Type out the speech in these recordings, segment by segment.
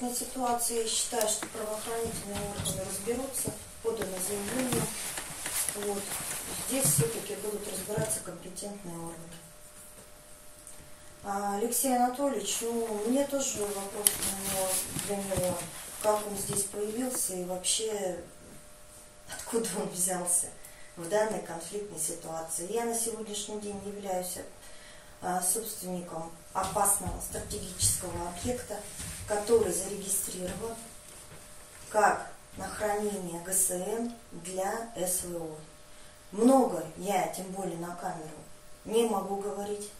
конфликтной ситуации я считаю, что правоохранительные органы разберутся, подано заявление. Вот. Здесь все-таки будут разбираться компетентные органы. А Алексей Анатольевич, ну, мне тоже вопрос для него, как он здесь появился и вообще откуда он взялся в данной конфликтной ситуации. Я на сегодняшний день являюсь собственником опасного стратегического объекта, который зарегистрирован как на хранение ГСМ для СВО. Много я, тем более на камеру, не могу говорить.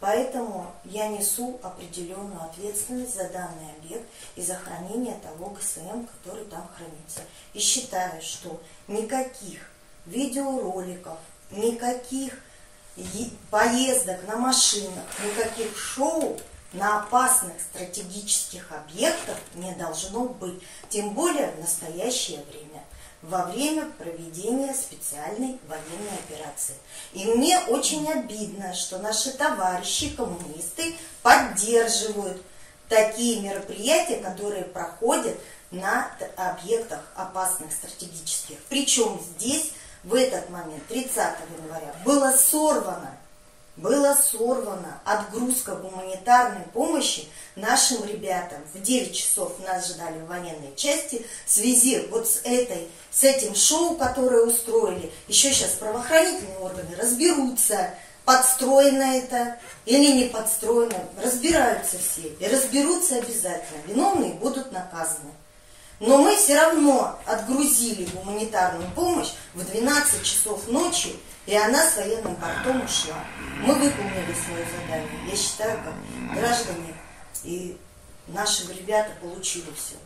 Поэтому я несу определенную ответственность за данный объект и за хранение того ГСМ, который там хранится. И считаю, что никаких видеороликов, никаких поездок на машинах, никаких шоу на опасных стратегических объектах не должно быть, тем более в настоящее время, во время проведения специальной военной операции. И мне очень обидно, что наши товарищи, коммунисты, поддерживают такие мероприятия, которые проходят на объектах опасных стратегических. Причем здесь в этот момент, 30 января, было сорвано, было сорвано отгрузка гуманитарной помощи нашим ребятам. В 9 часов нас ждали в военной части в связи вот с, этой, с этим шоу, которое устроили. Еще сейчас правоохранительные органы разберутся, подстроено это или не подстроено. Разбираются все и разберутся обязательно. Виновные будут наказаны. Но мы все равно отгрузили гуманитарную помощь в 12 часов ночи, и она с военным портом ушла. Мы выполнили свое задание. Я считаю, как граждане и наши ребята получили все.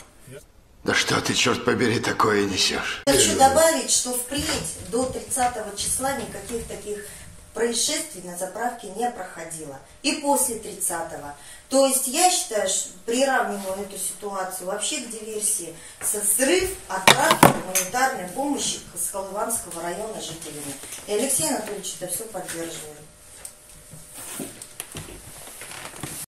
Да что ты, черт побери, такое несешь? Хочу добавить, что впредь до 30 числа никаких таких происшествий на заправке не проходило. И после 30-го. То есть я считаю, что приравниваю эту ситуацию вообще к диверсии. Со срыв отправки гуманитарной помощи с Колыванского района жителями. И Алексей Анатольевич это все поддерживает.